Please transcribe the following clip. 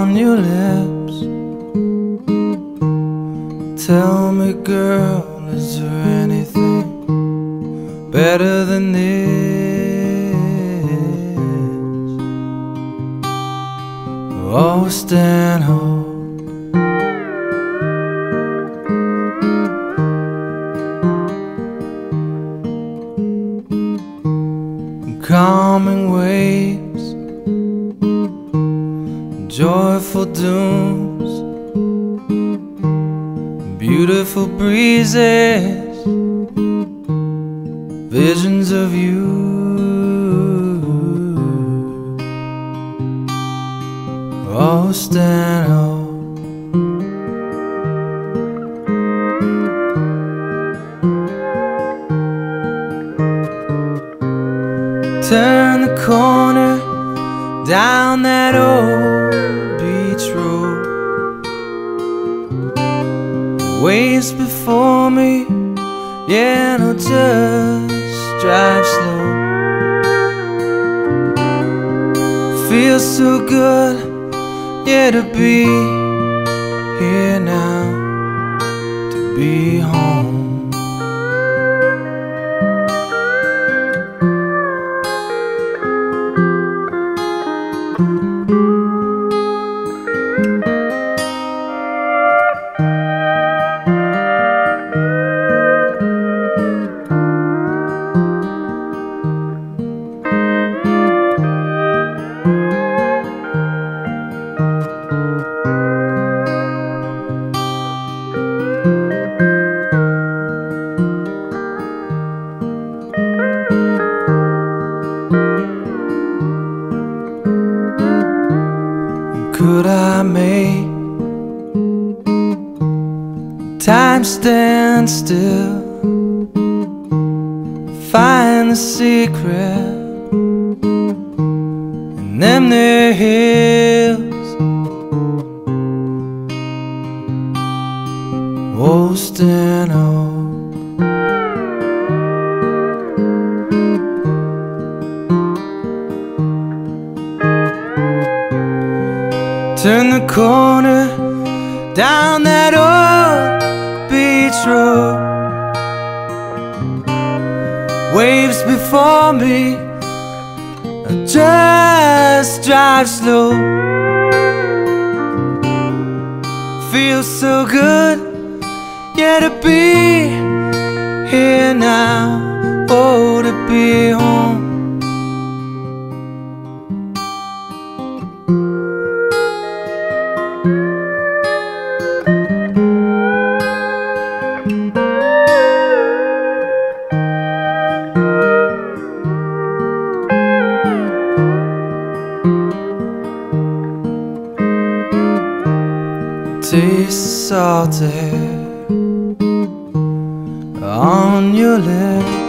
on your lips. Tell me, girl, is there anything better than this? Oh, Stanhope. Beautiful breezes, visions of you. Oh, Stanhope. turn Before me, yeah, no, just drive slow. Feels so good, yeah, to be here now, to be home. Still? Find the secret in them there hills. Feels so good, yeah, to be on your lips.